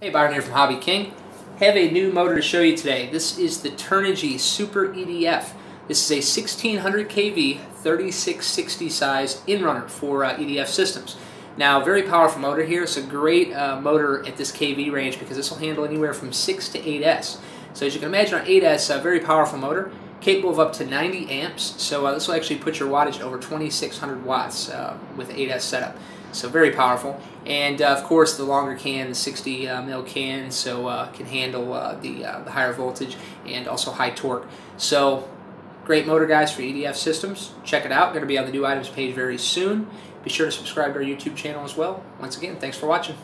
Hey, Byron here from Hobby King. Have a new motor to show you today. This is the Turnigy Super EDF. This is a 1600 kV 3660 size in-runner for uh, EDF systems. Now, very powerful motor here. It's a great uh, motor at this kV range because this will handle anywhere from 6 to 8S. So as you can imagine, our 8S, a very powerful motor, capable of up to 90 amps. So uh, this will actually put your wattage over 2600 watts uh, with 8S setup. So very powerful. And uh, of course the longer can, the 60 uh, mil can, so uh, can handle uh, the, uh, the higher voltage and also high torque. So great motor guys for EDF systems. Check it out. Going to be on the new items page very soon. Be sure to subscribe to our YouTube channel as well. Once again, thanks for watching.